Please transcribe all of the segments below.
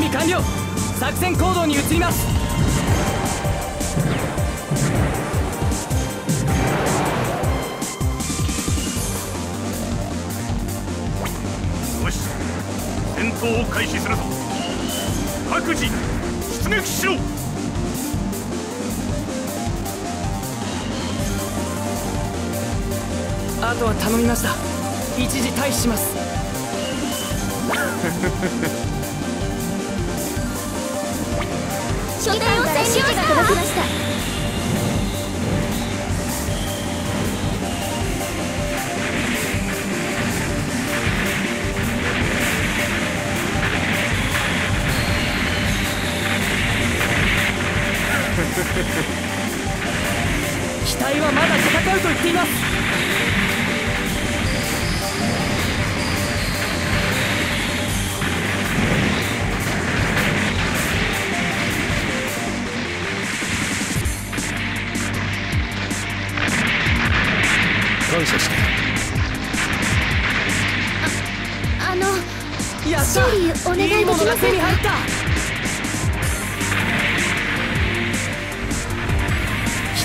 備完了。作戦行動に移ります。よし戦闘を開始するぞ。各自出撃しろ。あとは頼みました。一時退避します 書店を指示が届きました。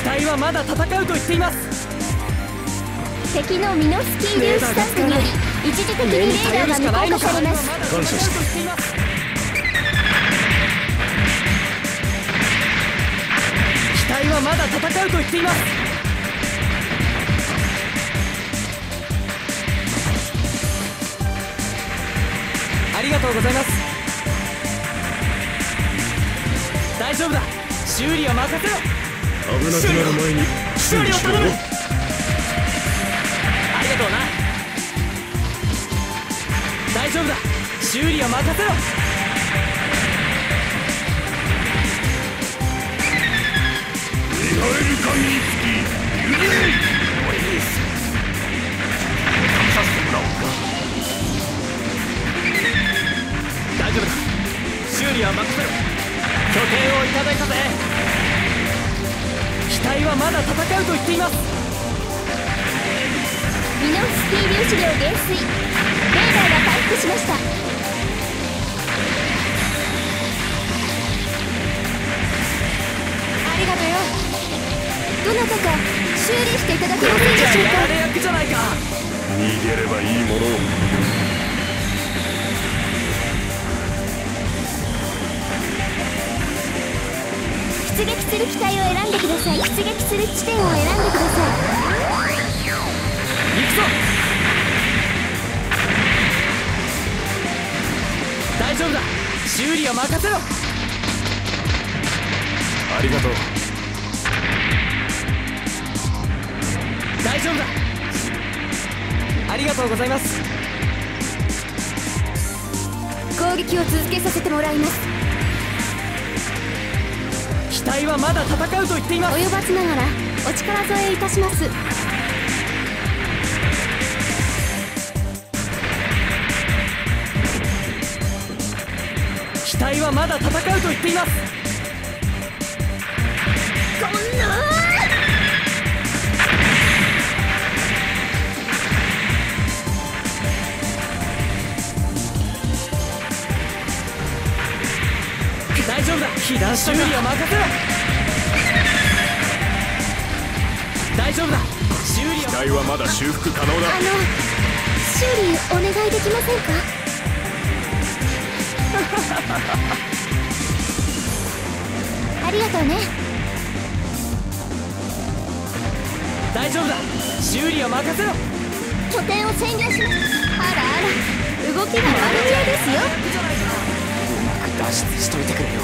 機体はまだ戦うと言っています。敵のミノスキー粒子タンクにより一時的にレーダーが無効化されます感謝してています。機体はまだ戦うと言っています。ありがとうございます。大丈夫だ。修理は任せろ。危なくなる前に修理を頼むありがとうな大丈夫だ。修理は任せろ。願える限りつき譲れさせてもらおうか大丈夫だ修理は任せろ拠点をいただいたぜ。機体はまだ戦うと言っています。ミノスキー粒子量減衰レーダーが回復しました。ありがとよ。どなたか修理していただけませんでしょうやらかれ役じゃないか。逃げればいいものを出撃する機体を選んでください。出撃する地点を選んでください。行くぞ。大丈夫だ。修理は任せろ。ありがとう。大丈夫だ。ありがとうございます。攻撃を続けさせてもらいます隊はまだ戦うと言っています及ばずながらお力添えいたします。機体はまだ戦うと言っています。被弾修理は任せろ。大丈夫だ。修理は機体はまだ修復可能だ。あの修理お願いできませんか？ありがとうね。大丈夫だ。修理は任せろ。拠点を占領します。あらあら動きが悪知恵ですよ。うまく脱出しといてくれよ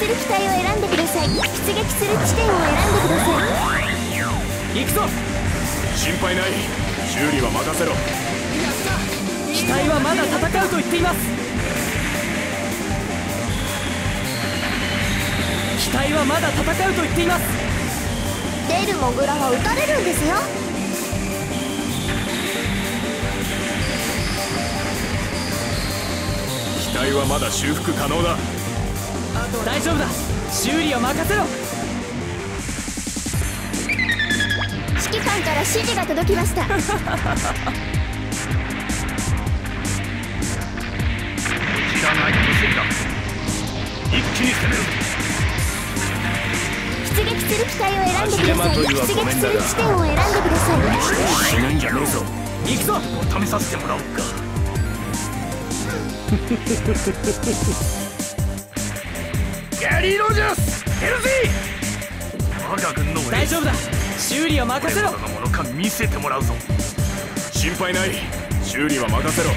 する機体を選んでください。出撃する地点を選んでください。行くぞ。心配ない。修理は任せろ。機体はまだ戦うと言っています。機体はまだ戦うと言っています。出るモグラは撃たれるんですよ。機体はまだ修復可能だ大丈夫だ。修理は任せろ。指揮官官から指示が届きました。こちらだ一気に攻め出撃する機体を選んでください。出撃する地点を選んでください。死ぬんじゃねえぞ。行くぞ。試させてもらおうかギャリー・ロジャースヘルゼー！我が軍の大丈夫だ。修理は任せろ。どのものか見せてもらうぞ。心配ない。修理は任せろ。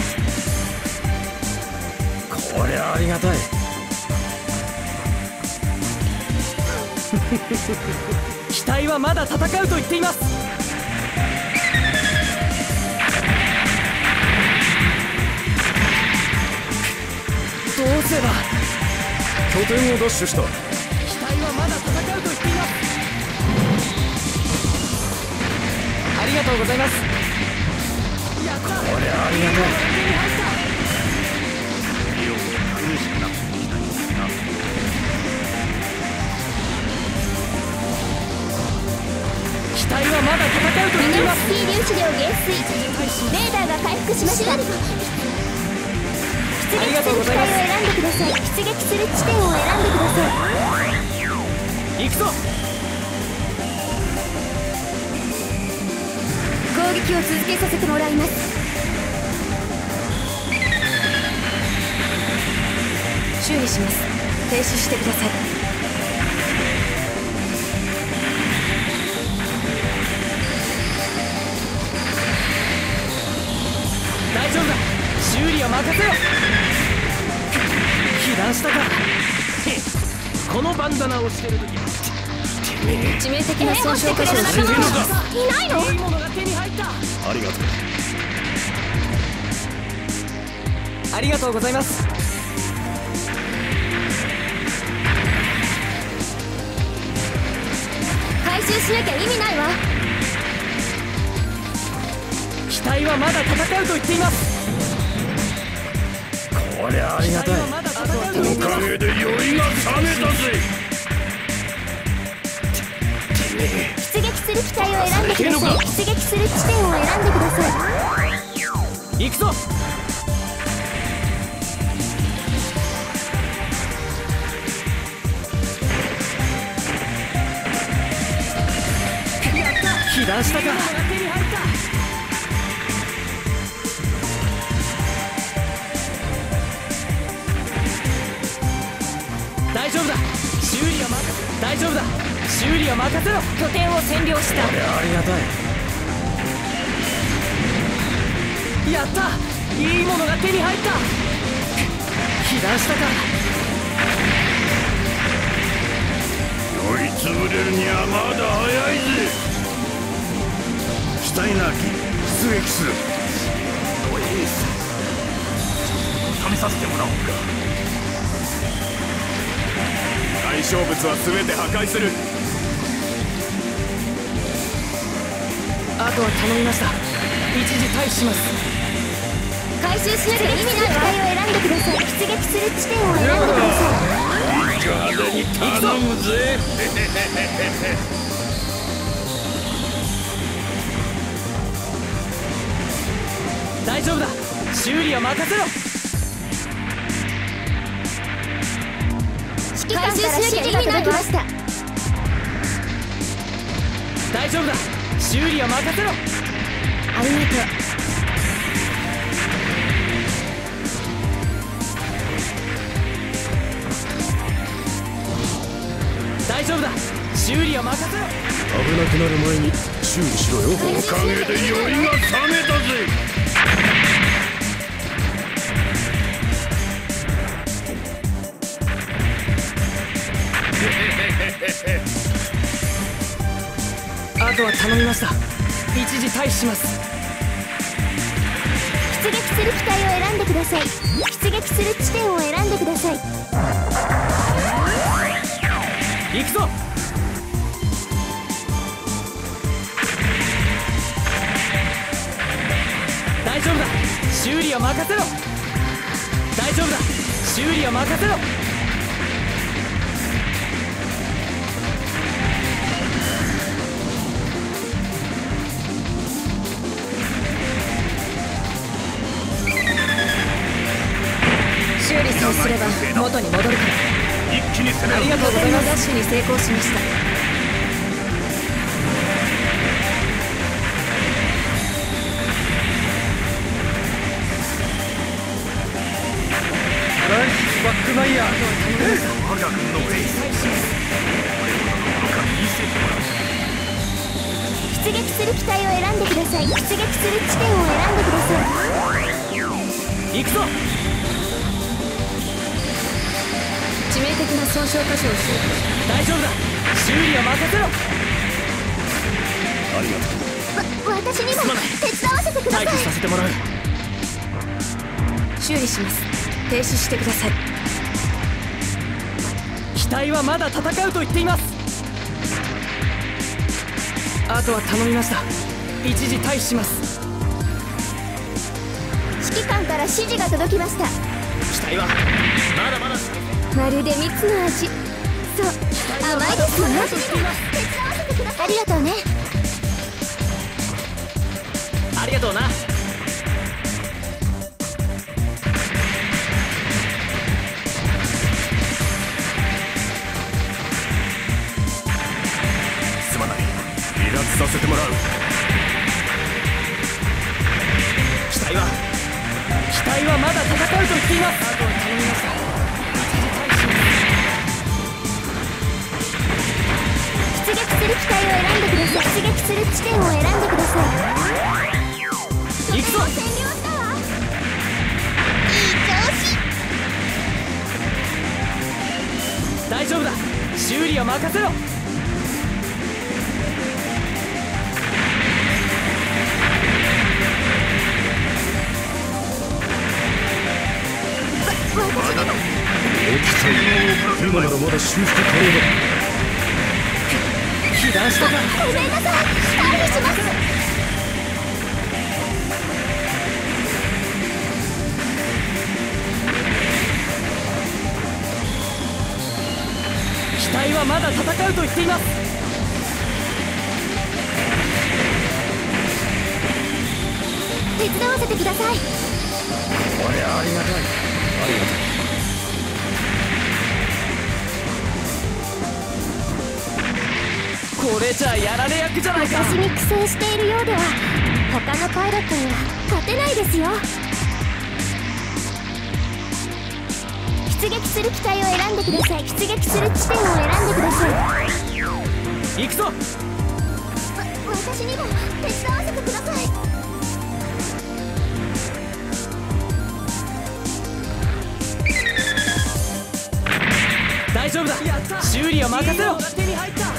こりゃありがたい。機体はまだ戦うと言っています。どうすれば拠点を奪取した機体はまだ戦うと言っています。ありがとうございます。やったこれありがとう利用が苦しくなってきたようだな機体はまだ戦うと言っています。スキー粒子量減衰。レーダーが回復しました出撃す。る機体を選んでください出撃する地点を選んでください行くぞ。攻撃を続けさせてもらいます修理します停止してください任せろ被弾したかこのバンダナをしてる時。致命的な損傷箇所を修理しますいないの。いいものが手に入ったありがとうありがとうございます。回収しなきゃ意味ないわ。機体はまだ戦うと言っています。こりゃあり機体はまだ戦うと言ってい。おかげで酔いが覚めたぜ。出撃する機体を選んでください。出撃する地点を選んでください。行くぞ。被弾したか大丈夫だ。修理は任せ大丈夫だ。修理は任せろ。拠点を占領した。ありがたいやったいいものが手に入った被弾したか酔いつぶれるにはまだ早いぜ機体なき出撃する試させてもらおうか対象物は全て破壊する。あとは頼みました。一時退避します。回収しなきゃ意味ない機体を選んでください。出撃する地点を選んでください。に頼むぜ。大丈夫だ。修理は任せろ指揮官から指示が届きました大丈夫だ。修理は任せろ。ありがとう。大丈夫だ。修理は任せろ。危なくなる前に修理しろよ。おかげで酔いが覚めたぜあとは頼みました。一時退避します。出撃する機体を選んでください。出撃する地点を選んでください。行くぞ。大丈夫だ。修理は任せろ。大丈夫だ。修理は任せろッシュに成功しました。出撃する機体を選んでください。出撃する地点を選んでください。行くぞ致命的な損傷箇所を修理大丈夫だ。修理は任せろありがとうわ私にも手伝わせてくだ。さい待機させてもらう修理します停止してください機体はまだ戦うと言っています。あとは頼みました一時退避します指揮官から指示が届きました機体はまだまるで蜜の味。そう甘い。ですよね修理は任せろ。今ならまだ修復可能だ。被弾したかごめんなさいはまだ戦うと言っています。手伝わせてください。これありがたい。ありがとこれじゃやられ役じゃないか。私に苦戦しているようでは他のパイロットには勝てないですよ撃する機体を選んでください。出撃する地点を選んでください。行くぞ。わ私にも手伝わせてください。大丈夫だ。修理は任せろ。手に入った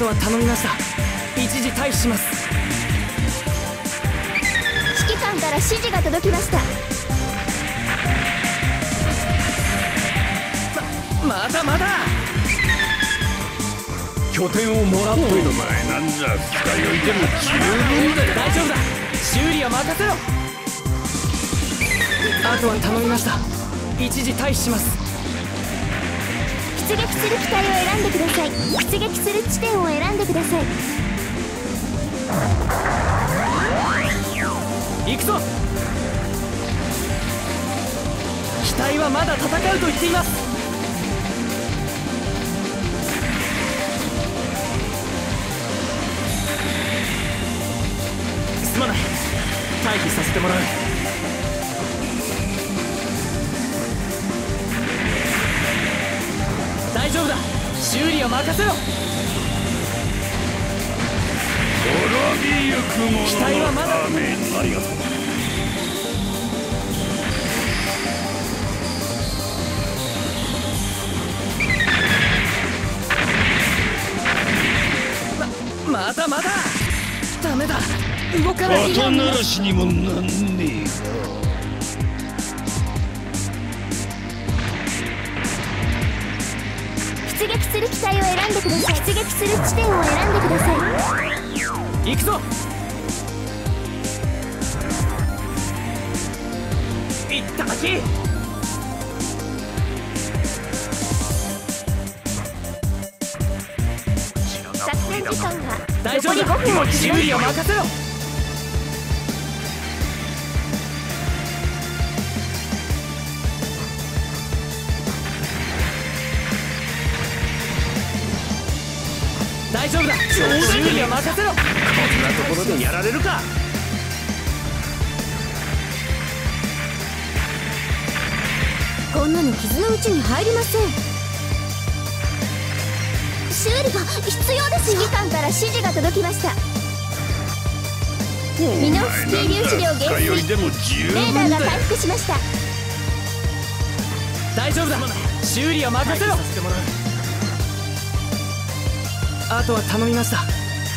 とは頼みました。一時退避します。指揮官から指示が届きました。まだまだ。拠点をもらっといたお前なんざ使い置いても十分だよ大丈夫だ。修理は任せろ。あとは頼みました。一時退避します出撃する機体を選んでください。出撃する地点を選んでください。行くぞ。機体はまだ戦うと言っています。すまない。退避させてもらう。任せろ。滅びゆく者の機体はまだありがとう。まだまだ。ダメだ。動かない。後ならしにもなんねえ出する機体を選んでください。出撃する地点を選んでください。行くぞ。いっただき作戦時。間が大丈残り5分を切りを任せろ大丈夫だ。修理を任せろ。こんなところでやられるか。こんなの傷のうちに入りません。修理が必要ですよ。指揮官から指示が届きました。ミノフスキー粒子量減衰。レーダーが回復しました。大丈夫だ。修理を任せろあとは頼みました。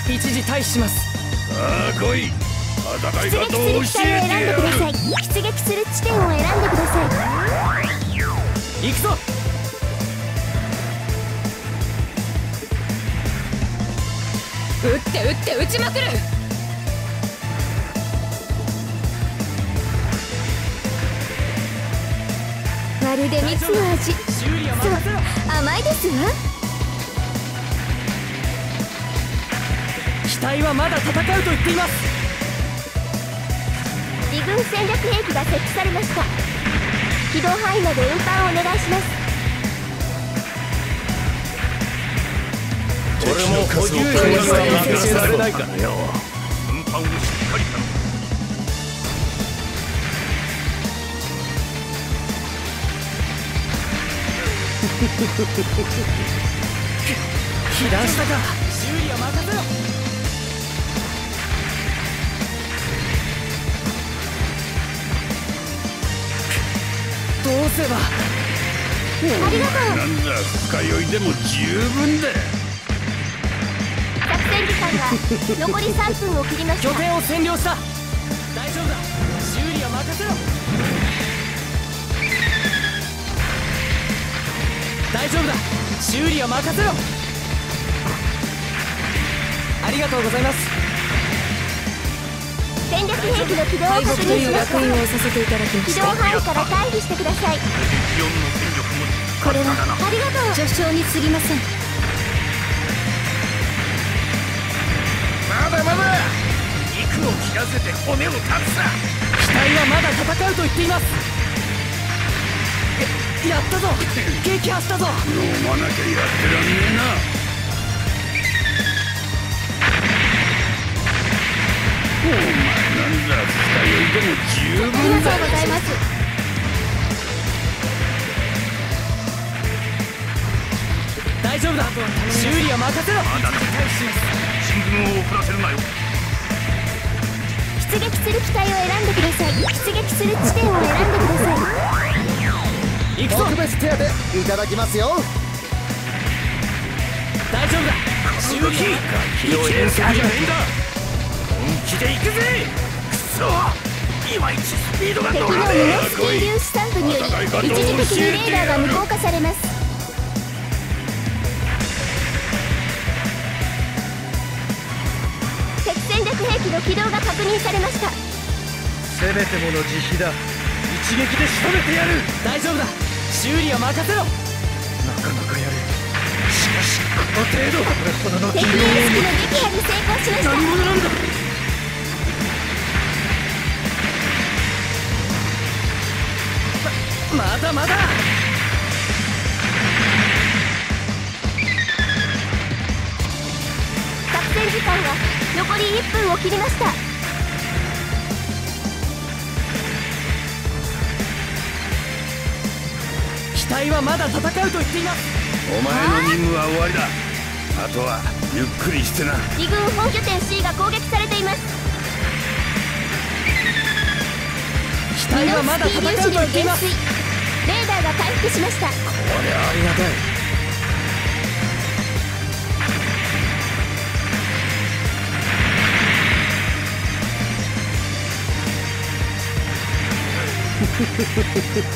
一時退避します。さあ来い。戦い出方撃する機を教えて体を選んでやるください。出撃する地点を選んでください。行くぞ。撃って撃って撃ちまくる。まるで蜜の味。そう甘いですわ機体はまだ戦うと言っています。離軍戦略兵器が設置されました。軌道範囲まで運搬をお願いします。俺も補充兵には任せられないか。らよ運搬をしっかり頼む被弾したかうすれば。ありがとう。なんだ深酔いでも十分だ。作戦時間が残り3分を切りました。拠点を占領した。大丈夫だ。修理を任せろ。大丈夫だ。修理を任せろ。ありがとうございます戦略兵器の軌道を敗確認しました烙印をさせていただきま軌道範囲から退避してください。敵4の戦力もこれはありがとう。序章に過ぎません。まだまだ。肉を切らせて骨を断つさ。機体はまだ戦うと言っています。ややったぞ。撃破したぞ。飲まなきゃやってらんねえな。お前なんだいでも十あり分だがとうございます大丈夫だ修理は任せろまだだ進軍を遅らせるなよ出撃する機体を選んでください出撃する地点を選んでください行くぞ特別手当いただきますよ大丈夫だ修理を軌道変速じゃねえんだ。本気で行くぜ。くそいまいちスピードが敵のミノ乗らねえフスキー粒子散布により一時的にレーダーが無効化されます。敵戦略兵器の起動が確認されました。せめてもの慈悲だ。一撃で仕留めてやる。大丈夫だ。修理は任せろ。なかなかやるしかしこの程度。これほどの敵の意識の撃破に成功しました。何者なんだまだまだ。作戦時間が残り1分を切りました。機体はまだ戦うと言っています。お前の任務は終わりだ。あとはゆっくりしてな。離軍本拠点 C が攻撃されています。機体はまだ戦うと言っていますが回復しましたこれはありがたい。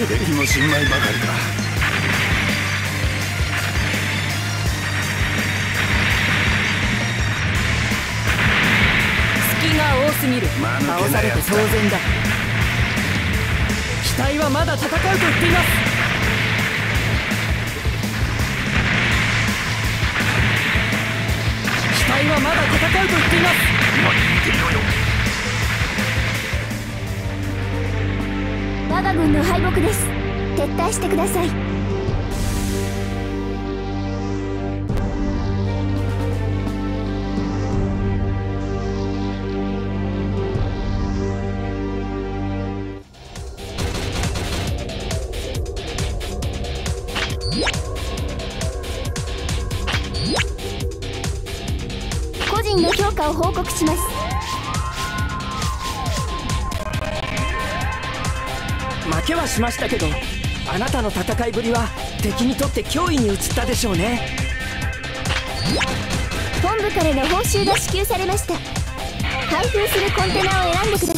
敵も新米ばかりか。隙が多すぎる。倒されて当然だ。機体はまだ戦うと言っています隊はまだ戦うと言っています。何言っていろよ我が軍の敗北です。撤退してください。告します。負けはしましたけどあなたの戦いぶりは敵にとって脅威に移ったでしょうね。本部からの報酬が支給されました。開封するコンテナを選んでください